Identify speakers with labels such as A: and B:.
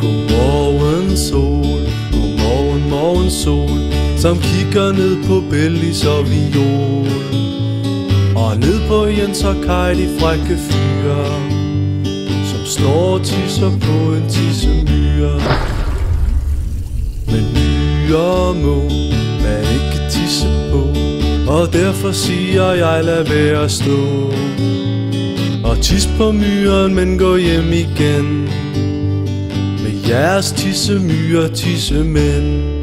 A: Godmorgen sol, godmorgen morgen sol. Som kigger ned på Bellis og Viol. Og ned på Jens og Kaj, de frække fyre. Som står og tisser på en tissemyre. Men myre må man ikke tisse på. Og derfor siger jeg, lad være at stå. Og tis på myren, men gå hjem igen jeres tissemyre, tissemænd.